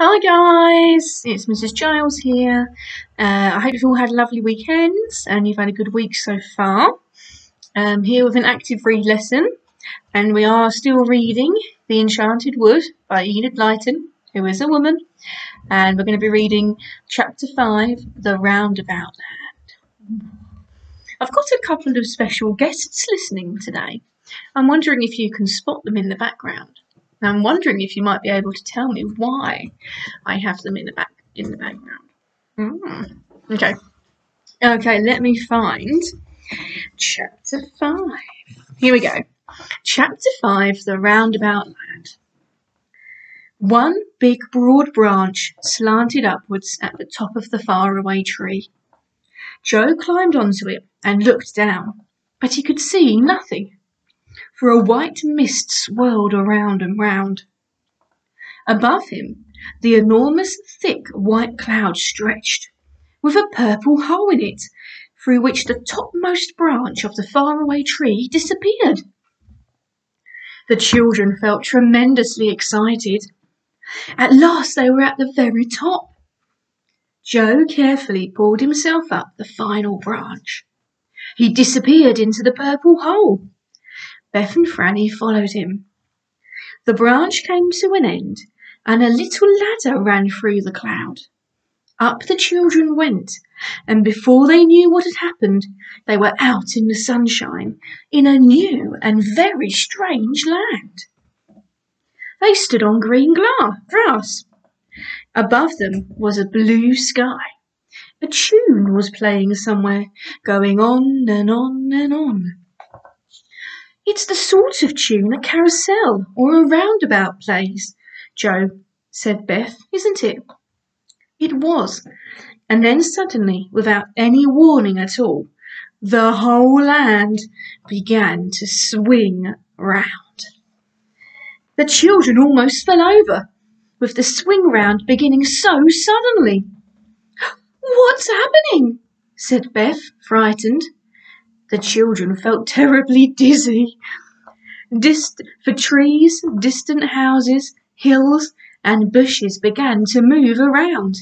Hi guys, it's Mrs. Giles here. Uh, I hope you've all had lovely weekends and you've had a good week so far. Um, here with an active read lesson, and we are still reading The Enchanted Wood by Enid Blyton, who is a woman, and we're going to be reading chapter 5, The Roundabout Land. I've got a couple of special guests listening today. I'm wondering if you can spot them in the background. I'm wondering if you might be able to tell me why I have them in the back in the background. Mm. Okay. Okay, let me find chapter five. Here we go. Chapter five, the roundabout land. One big broad branch slanted upwards at the top of the faraway tree. Joe climbed onto it and looked down, but he could see nothing for a white mist swirled around and round. Above him, the enormous thick white cloud stretched, with a purple hole in it, through which the topmost branch of the faraway tree disappeared. The children felt tremendously excited. At last they were at the very top. Joe carefully pulled himself up the final branch. He disappeared into the purple hole. Beth and Franny followed him. The branch came to an end, and a little ladder ran through the cloud. Up the children went, and before they knew what had happened, they were out in the sunshine in a new and very strange land. They stood on green grass. Above them was a blue sky. A tune was playing somewhere, going on and on and on. It's the sort of tune a carousel or a roundabout plays, Joe, said Beth, isn't it? It was. And then suddenly, without any warning at all, the whole land began to swing round. The children almost fell over, with the swing round beginning so suddenly. What's happening? said Beth, frightened. The children felt terribly dizzy. Dist- for trees, distant houses, hills, and bushes began to move around.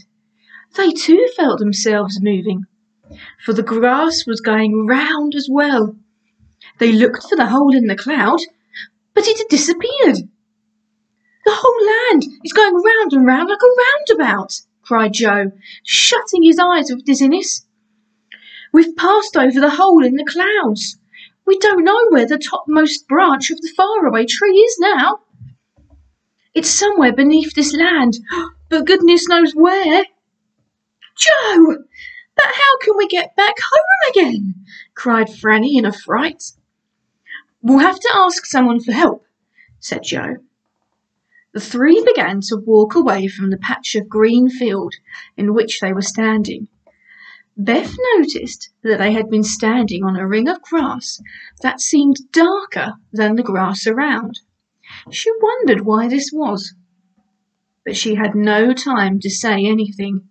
They too felt themselves moving, for the grass was going round as well. They looked for the hole in the cloud, but it had disappeared. The whole land is going round and round like a roundabout, cried Joe, shutting his eyes with dizziness. We've passed over the hole in the clouds. We don't know where the topmost branch of the faraway tree is now. It's somewhere beneath this land, but goodness knows where. Joe! But how can we get back home again? cried Franny in a fright. We'll have to ask someone for help, said Joe. The three began to walk away from the patch of green field in which they were standing. Beth noticed that they had been standing on a ring of grass that seemed darker than the grass around. She wondered why this was. But she had no time to say anything,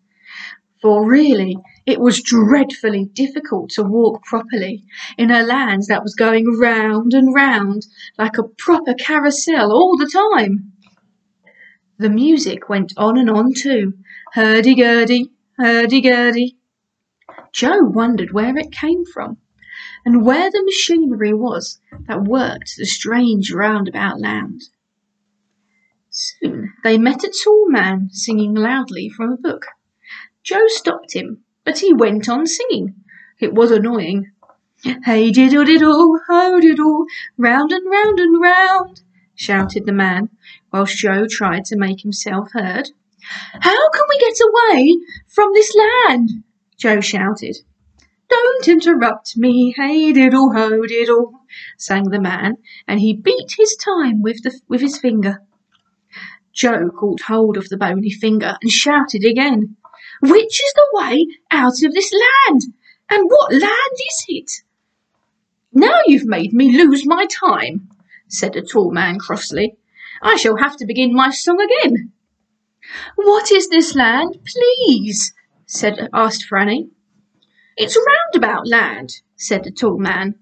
for really it was dreadfully difficult to walk properly in a land that was going round and round like a proper carousel all the time. The music went on and on too, hurdy-gurdy, hurdy-gurdy. Joe wondered where it came from, and where the machinery was that worked the strange roundabout land. Soon they met a tall man singing loudly from a book. Joe stopped him, but he went on singing. It was annoying. Hey diddle diddle, ho diddle, round and round and round, shouted the man, whilst Joe tried to make himself heard. How can we get away from this land? Joe shouted. Don't interrupt me, hey diddle ho diddle, sang the man, and he beat his time with, the, with his finger. Joe caught hold of the bony finger and shouted again, Which is the way out of this land? And what land is it? Now you've made me lose my time, said the tall man crossly. I shall have to begin my song again. What is this land, please? Said asked Franny. It's roundabout land, said the tall man.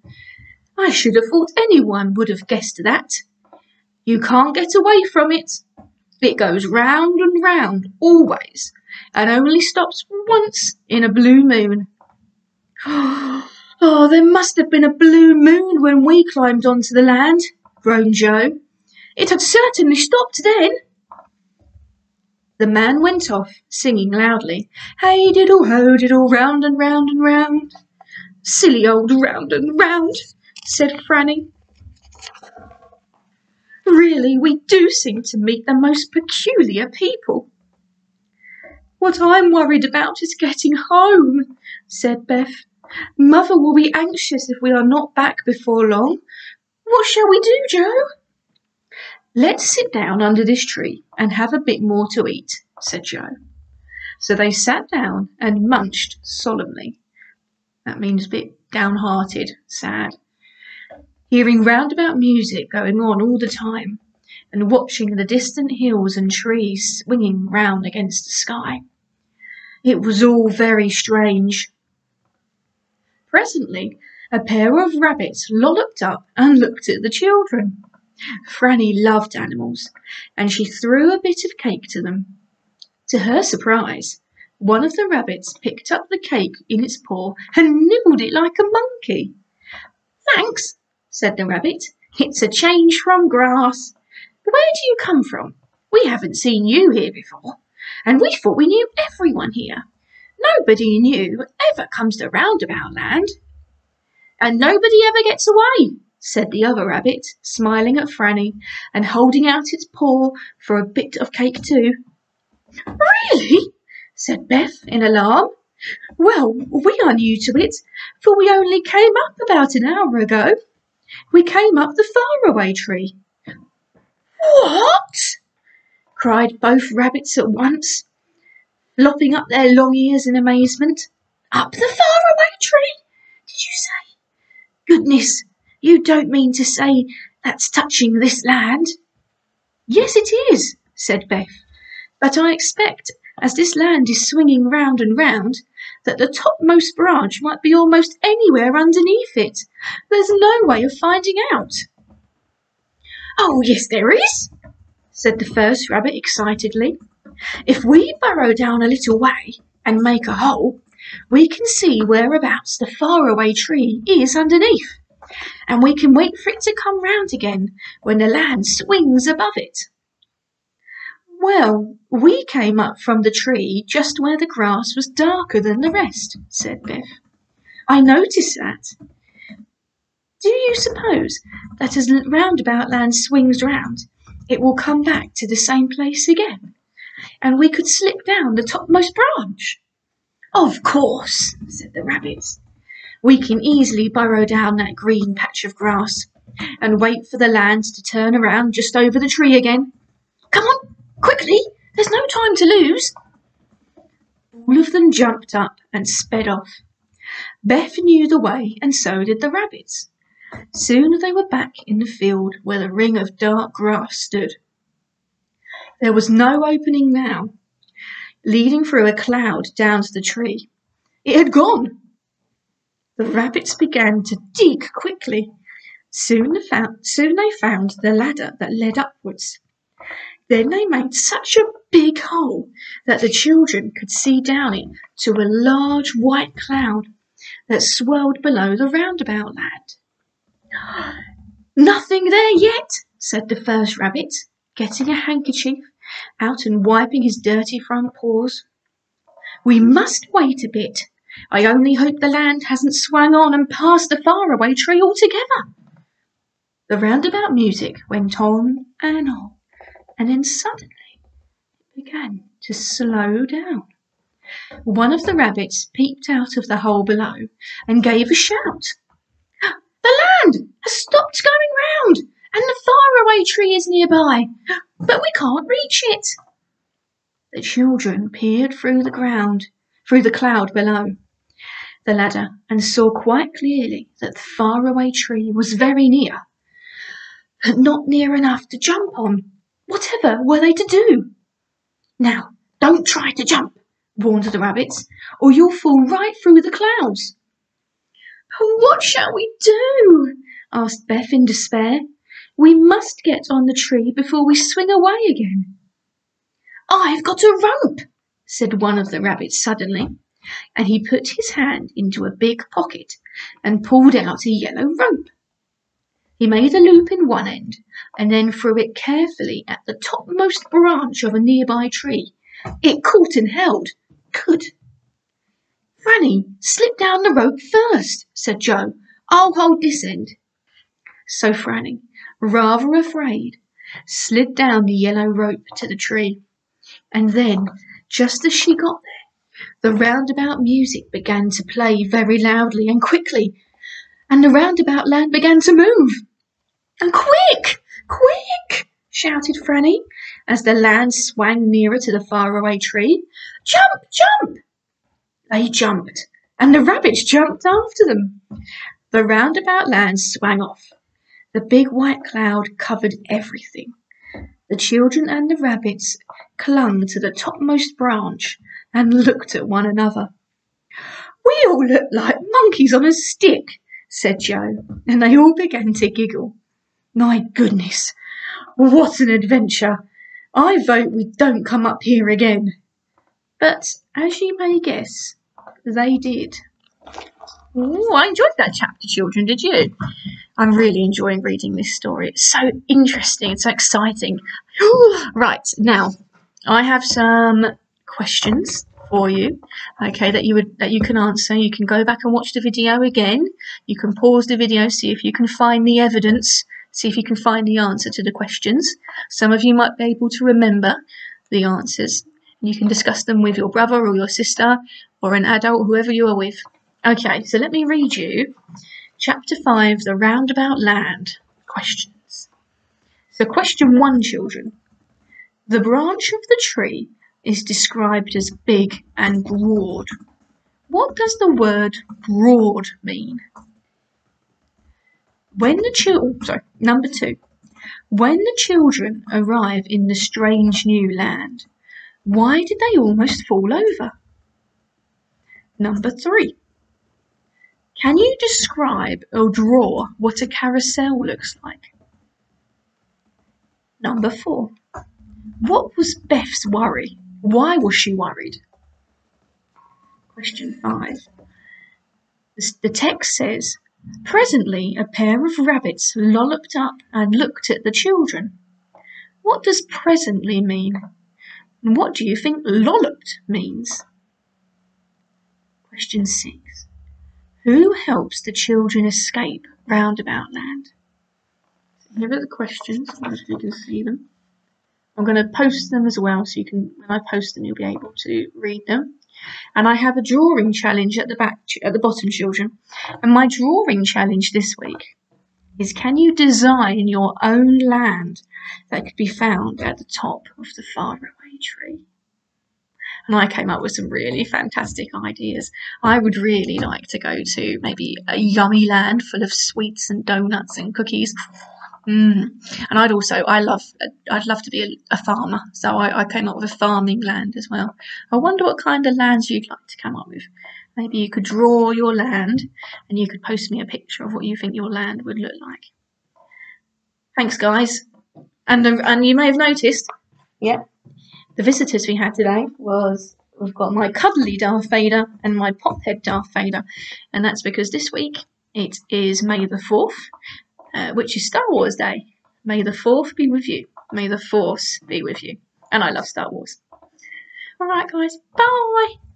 I should have thought anyone would have guessed that. You can't get away from it. It goes round and round, always, and only stops once in a blue moon. Oh, there must have been a blue moon when we climbed onto the land, groaned Joe. It had certainly stopped then. The man went off, singing loudly, Hey diddle ho diddle, round and round and round. Silly old round and round, said Franny. Really, we do seem to meet the most peculiar people. What I'm worried about is getting home, said Beth. Mother will be anxious if we are not back before long. What shall we do, Joe? Let's sit down under this tree and have a bit more to eat, said Joe. So they sat down and munched solemnly. That means a bit downhearted, sad. Hearing roundabout music going on all the time and watching the distant hills and trees swinging round against the sky. It was all very strange. Presently, a pair of rabbits lolloped up and looked at the children. Franny loved animals, and she threw a bit of cake to them. To her surprise, one of the rabbits picked up the cake in its paw and nibbled it like a monkey. Thanks, said the rabbit. It's a change from grass. Where do you come from? We haven't seen you here before, and we thought we knew everyone here. Nobody new ever comes to Roundabout Land. And nobody ever gets away, said the other rabbit, smiling at Franny and holding out its paw for a bit of cake too. Really? said Beth in alarm. Well, we are new to it, for we only came up about an hour ago. We came up the faraway tree. What? cried both rabbits at once flopping up their long ears in amazement. Up the faraway tree, did you say? Goodness, you don't mean to say that's touching this land? Yes, it is, said Beth. But I expect, as this land is swinging round and round, that the topmost branch might be almost anywhere underneath it. There's no way of finding out. Oh, yes, there is, said the first rabbit excitedly. If we burrow down a little way and make a hole, we can see whereabouts the faraway tree is underneath, and we can wait for it to come round again when the land swings above it. Well, we came up from the tree just where the grass was darker than the rest, said Beth. I noticed that. Do you suppose that as Roundabout Land swings round, it will come back to the same place again? and we could slip down the topmost branch. Of course, said the rabbits. We can easily burrow down that green patch of grass and wait for the land to turn around just over the tree again. Come on, quickly, there's no time to lose. All of them jumped up and sped off. Beth knew the way, and so did the rabbits. Soon they were back in the field where the ring of dark grass stood. There was no opening now, leading through a cloud down to the tree. It had gone. The rabbits began to dig quickly. Soon they found, soon they found the ladder that led upwards. Then they made such a big hole that the children could see down it to a large white cloud that swirled below the roundabout land. Nothing there yet, said the first rabbit, getting a handkerchief out and wiping his dirty front paws. We must wait a bit. I only hope the land hasn't swung on and passed the faraway tree altogether. The roundabout music went on and on, and then suddenly it began to slow down. One of the rabbits peeped out of the hole below and gave a shout. The land has stopped going round, and the faraway tree is nearby but we can't reach it. The children peered through the ground, through the cloud below the ladder, and saw quite clearly that the faraway tree was very near, but not near enough to jump on. Whatever were they to do? Now, don't try to jump, warned the rabbits, or you'll fall right through the clouds. What shall we do? asked Beth in despair. We must get on the tree before we swing away again. I've got a rope, said one of the rabbits suddenly, and he put his hand into a big pocket and pulled out a yellow rope. He made a loop in one end and then threw it carefully at the topmost branch of a nearby tree. It caught and held. Good. Franny, slip down the rope first, said Joe. I'll hold this end. So Franny, rather afraid, slid down the yellow rope to the tree. And then, just as she got there, the roundabout music began to play very loudly and quickly, and the roundabout land began to move. And quick, quick, shouted Franny as the land swung nearer to the faraway tree. Jump, jump! They jumped, and the rabbits jumped after them. The roundabout land swung off. The big white cloud covered everything. The children and the rabbits clung to the topmost branch and looked at one another. We all look like monkeys on a stick, said Joe, and they all began to giggle. My goodness, what an adventure! I vote we don't come up here again. But, as you may guess, they did. Ooh, I enjoyed that chapter, children, did you? I'm really enjoying reading this story. It's so interesting, it's so exciting. right, now I have some questions for you, okay, that you would that you can answer. You can go back and watch the video again. You can pause the video, see if you can find the evidence, see if you can find the answer to the questions. Some of you might be able to remember the answers. You can discuss them with your brother or your sister or an adult, whoever you are with. Okay, so let me read you chapter 5, The Roundabout Land. Questions. So, question one, children. The branch of the tree is described as big and broad. What does the word broad mean? When the children, oh, sorry, number two, when the children arrive in the strange new land, why did they almost fall over? Number three, can you describe or draw what a carousel looks like? Number four. What was Beth's worry? Why was she worried? Question five. The text says, Presently a pair of rabbits lolloped up and looked at the children. What does presently mean? And what do you think lolloped means? Question six. Who helps the children escape roundabout land? Here are the questions, as you can see them. I'm going to post them as well, so you can, when I post them, you'll be able to read them. And I have a drawing challenge at the back, at the bottom, children. And my drawing challenge this week is: Can you design your own land that could be found at the top of the faraway tree? and I came up with some really fantastic ideas. I would really like to go to maybe a yummy land full of sweets and donuts and cookies. Mm. And I'd also, I love, I'd love to be a, a farmer. So I, I, came up with a farming land as well. I wonder what kind of lands you'd like to come up with. Maybe you could draw your land and you could post me a picture of what you think your land would look like. Thanks, guys. And, and you may have noticed, yeah, the visitors we had today was we've got my cuddly Darth Vader and my pophead Darth Vader, and that's because this week it is May the 4th, uh, which is Star Wars Day. May the 4th be with you. May the Force be with you. And I love Star Wars. Alright, guys, bye!